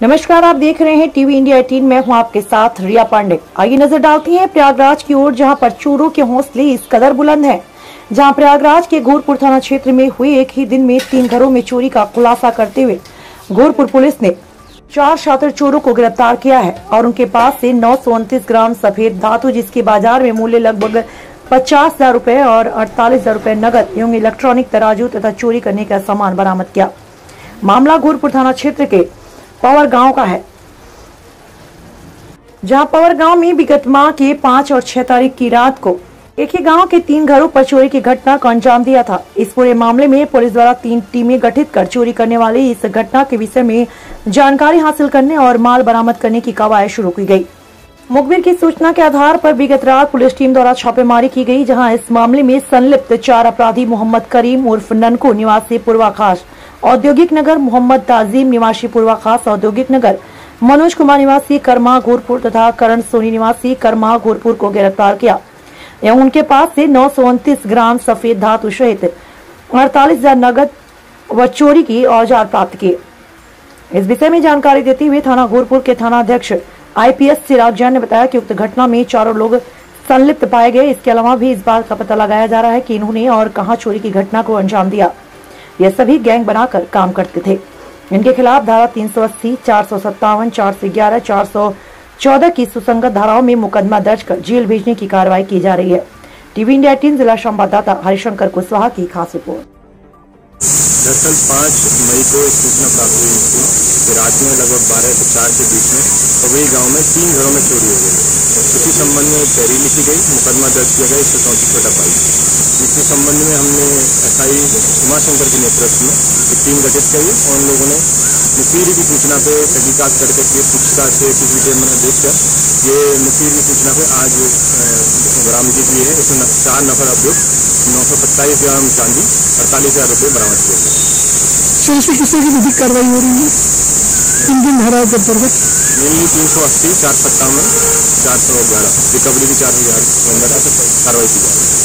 नमस्कार, आप देख रहे हैं टीवी इंडिया 18 में हूँ आपके साथ रिया पांडे। आइए नज़र डालती हैं प्रयागराज की ओर, जहाँ पर चोरों के हौसले इस कदर बुलंद हैं। जहाँ प्रयागराज के घोरपुर थाना क्षेत्र में हुए एक ही दिन में तीन घरों में चोरी का खुलासा करते हुए घोरपुर पुलिस ने चार छात्र चोरों को गिरफ़्तार किया है और उनके पास से नौ ग्राम सफ़ेद धातु, जिसके बाज़ार में मूल्य लगभग पचास हज़ार रूपए और अड़तालीस हज़ार रूपए नगद एवं इलेक्ट्रॉनिक तराजू तथा चोरी करने का सामान बरामद किया। मामला घोरपुर थाना क्षेत्र के पवर गाँव का है। जहाँ पावर गाँव में विगत माह के पाँच और छह तारीख की रात को एक ही गाँव के तीन घरों पर चोरी की घटना को अंजाम दिया था। इस पूरे मामले में पुलिस द्वारा तीन टीमें गठित कर चोरी करने वाली इस घटना के विषय में जानकारी हासिल करने और माल बरामद करने की कवायद शुरू की गई। मुखबिर की सूचना के आधार पर विगत रात पुलिस टीम द्वारा छापेमारी की गई, जहाँ इस मामले में संलिप्त चार अपराधी मोहम्मद करीम उर्फ़ ननकू निवासी पूर्वाखास औद्योगिक नगर मोहम्मद ताजीम निवासी पूर्वाखास औद्योगिक नगर मनोज कुमार निवासी कर्मा घोरपुर तथा करण सोनी निवासी कर्मा घोरपुर को गिरफ़्तार किया। एवं उनके पास से नौ सौ उनतीस ग्राम सफ़ेद धातु सहित अड़तालीस नगद व चोरी की औज़ार प्राप्त किए। इस विषय में जानकारी देते हुए थाना घोरपुर के थाना अध्यक्ष आईपीएस चिराग जैन ने बताया कि उक्त घटना में चारों लोग संलिप्त पाए गए। इसके अलावा भी इस बात का पता लगाया जा रहा है कि इन्होंने और कहाँ चोरी की घटना को अंजाम दिया। ये सभी गैंग बनाकर काम करते थे। इनके खिलाफ धारा 380, चार सौ सत्तावन चार सौ ग्यारह चार सौ चौदह की सुसंगत धाराओं में मुकदमा दर्ज कर जेल भेजने की कार्रवाई की जा रही है। टीवी इंडिया टीम जिला संवाददाता हरिशंकर कुशवाहा की खास रिपोर्ट। दरअसल पाँच मई को एक सूचना प्राप्त हुई थी कि रात में लगभग बारह से चार के बीच में पवई गाँव में तीन घरों में चोरी हो गई। इसी संबंध में पैरी लिखी गई, मुकदमा दर्ज किया गया एक सौ चौंतीस छोटा पाई इसी संबंध में हमने एसआई उमाशंकर के नेतृत्व में एक टीम गठित करी और उन लोगों ने मुखबिर की सूचना पे तहकीकात कर करके पूछताछ से सीसीटीवी मैंने देखकर ये मुखबिर की सूचना पे आज बरामदगी की है। इसमें चार नफर अभियुक्त नौ सौ सत्ताईस ग्राम चांदी अड़तालीस हज़ार रुपये बरामद किए गए। सर किस तरह की विधिक कार्रवाई हो रही है? किन किन धाराओं के अंतर्गत? मेनली तीन सौ अस्सी चार सत्तावन चार सौ ग्यारह। रिकवरी भी चार हज़ार के अंदर कार्रवाई की जा रही है